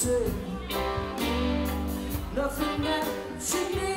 say nothing that she needs.